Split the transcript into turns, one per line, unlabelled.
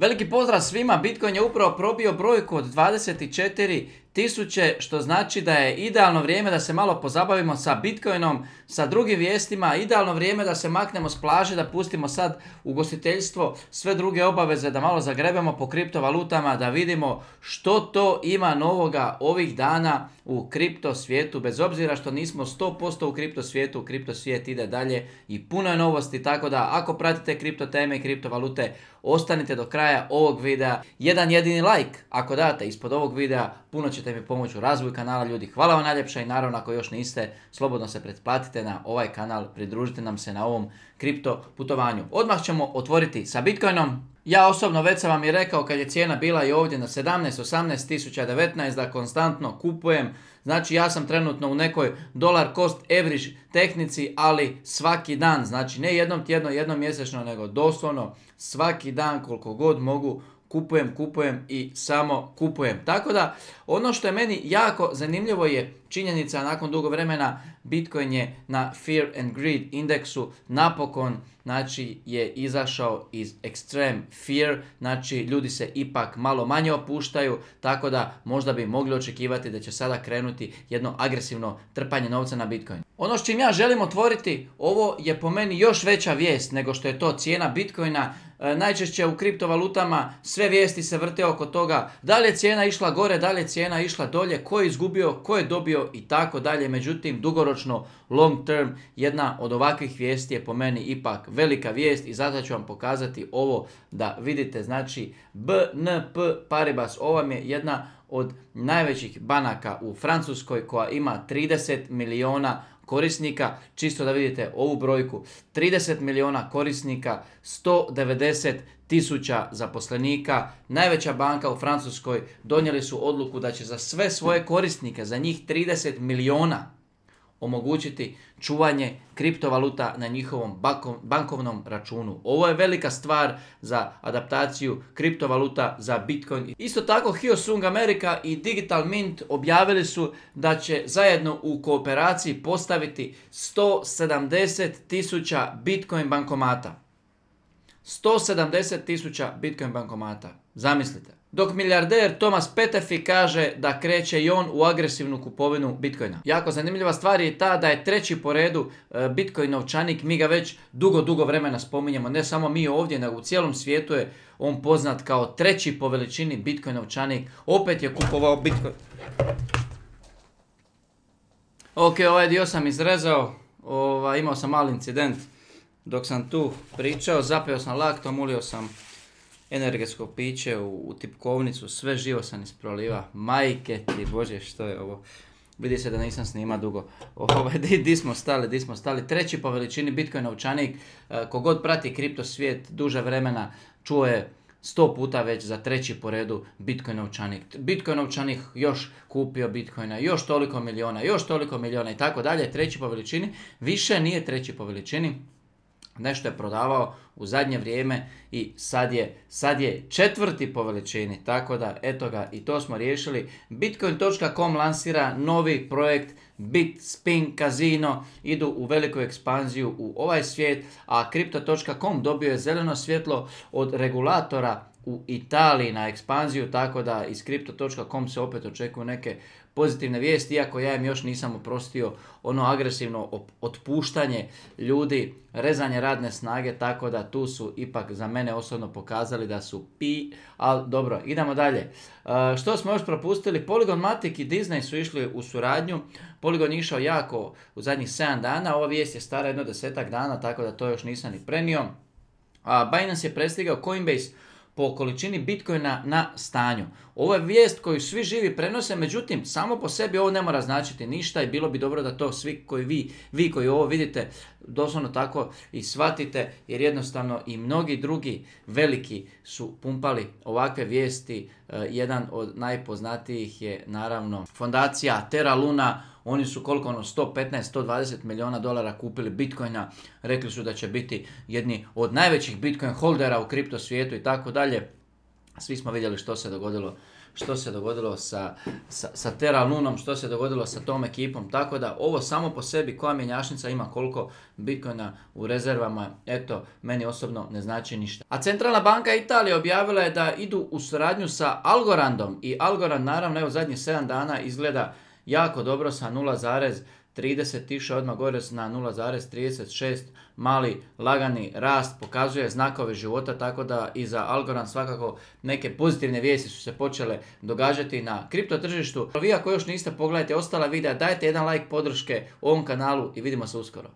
Veliki pozdrav svima, Bitcoin je upravo probio brojku od 24 tisuće, što znači da je idealno vrijeme da se malo pozabavimo sa Bitcoinom, sa drugim vijestima, idealno vrijeme da se maknemo s plaže, da pustimo sad ugostiteljstvo, sve druge obaveze, da malo zagrebemo po kriptovalutama, da vidimo što to ima novoga ovih dana u kripto svijetu, bez obzira što nismo 100% u kripto svijetu, kripto svijet ide dalje i puno je novosti, tako da ako pratite kripto teme i kriptovalute, ostanite do kraja ovog videa. Jedan jedini like ako date ispod ovog videa, puno ćete mi pomoći u razvoju kanala ljudi. Hvala vam najljepša i naravno ako još niste, slobodno se pretplatite na ovaj kanal, pridružite nam se na ovom kripto putovanju. Odmah ćemo otvoriti sa Bitcoinom. Ja osobno već sam vam i rekao kad je cijena bila i ovdje na 17, 18 tisuća 19 da konstantno kupujem. Znači ja sam trenutno u nekoj dolar cost average tehnici, ali svaki dan, znači ne jednom tjedno, jednom mjesečno, nego doslovno svaki dan koliko god mogu kupujem, kupujem i samo kupujem. Tako da ono što je meni jako zanimljivo je činjenica nakon dugo vremena Bitcoin je na Fear and Greed indeksu napokon znači je izašao iz extreme fear, znači ljudi se ipak malo manje opuštaju, tako da možda bi mogli očekivati da će sada krenuti jedno agresivno trpanje novca na Bitcoin. Ono s čim ja želim otvoriti, ovo je po meni još veća vijest nego što je to cijena Bitcoina. E, najčešće u kriptovalutama sve vijesti se vrte oko toga da li je cijena išla gore, da li je cijena išla dolje, ko je izgubio, ko je dobio i tako dalje. Međutim, dugoročno, long term, jedna od ovakvih vijesti je po meni ipak velika vijest i zato ću vam pokazati ovo da vidite. Znači, BNP Paribas, ovo vam je jedna od najvećih banaka u Francuskoj koja ima 30 miliona korisnika, čisto da vidite ovu brojku, 30 miliona korisnika, 190 tisuća zaposlenika, najveća banka u Francuskoj donijeli su odluku da će za sve svoje korisnike, za njih 30 miliona, omogućiti čuvanje kriptovaluta na njihovom bankovnom računu. Ovo je velika stvar za adaptaciju kriptovaluta za Bitcoin. Isto tako Hyosung America i Digital Mint objavili su da će zajedno u kooperaciji postaviti 170 tisuća Bitcoin bankomata. 170 tisuća Bitcoin bankomata. Zamislite. Dok milijarder Thomas Petefi kaže da kreće i on u agresivnu kupovinu Bitcoina. Jako zanimljiva stvar je ta da je treći po redu e, Bitcoin novčanik, mi ga već dugo, dugo vremena spominjemo, ne samo mi ovdje, nego u cijelom svijetu je on poznat kao treći po veličini Bitcoin novčanik. Opet je kupovao Bitcoin. Ok, ovaj dio sam izrezao, Ova, imao sam mali incident dok sam tu pričao, zapeo sam laktom, ulio sam energetsko piće u, tipkovnicu, sve živo sam isproliva. Majke ti, bože, što je ovo? Vidi se da nisam snima dugo. Ovaj, di, di, smo stali, di smo stali. Treći po veličini Bitcoin novčanik. E, kogod prati kripto svijet duže vremena, čuo je sto puta već za treći po redu Bitcoin novčanik. Bitcoin novčanik još kupio Bitcoina, još toliko miliona, još toliko miliona i tako dalje. Treći po veličini. Više nije treći po veličini nešto je prodavao u zadnje vrijeme i sad je, sad je četvrti po veličini, tako da eto ga i to smo riješili. Bitcoin.com lansira novi projekt Bitspin Casino, idu u veliku ekspanziju u ovaj svijet, a Crypto.com dobio je zeleno svjetlo od regulatora u Italiji na ekspanziju, tako da iz Crypto.com se opet očekuju neke pozitivne vijesti, iako ja im još nisam oprostio ono agresivno otpuštanje ljudi, rezanje radne snage, tako da tu su ipak za mene osobno pokazali da su pi, ali dobro, idemo dalje. E, što smo još propustili? Polygon Matic i Disney su išli u suradnju, Polygon je išao jako u zadnjih 7 dana, ova vijest je stara jedno desetak dana, tako da to još nisam ni prenio. A Binance je prestigao Coinbase po količini bitcoina na stanju. Ovo je vijest koju svi živi prenose, međutim, samo po sebi ovo ne mora značiti ništa i bilo bi dobro da to svi koji vi, vi koji ovo vidite, doslovno tako i shvatite, jer jednostavno i mnogi drugi veliki su pumpali ovakve vijesti. E, jedan od najpoznatijih je naravno fondacija Terra Luna, oni su koliko ono 115-120 milijuna dolara kupili bitcoina, rekli su da će biti jedni od najvećih bitcoin holdera u kripto svijetu i tako dalje. Svi smo vidjeli što se dogodilo što se dogodilo sa, sa, sa Terra Lunom, što se dogodilo sa tom ekipom, tako da ovo samo po sebi, koja mjenjačnica ima koliko Bitcoina u rezervama, eto, meni osobno ne znači ništa. A Centralna banka Italije objavila je da idu u suradnju sa Algorandom i Algorand naravno evo zadnjih 7 dana izgleda jako dobro sa 0,30 tiša odmah gore na 0,36 mali lagani rast pokazuje znakove života tako da i za Algorand svakako neke pozitivne vijesti su se počele događati na kripto tržištu. Vi ako još niste pogledajte ostala videa dajte jedan like podrške ovom kanalu i vidimo se uskoro.